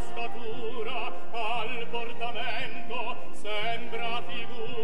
statura al portamento sembra figura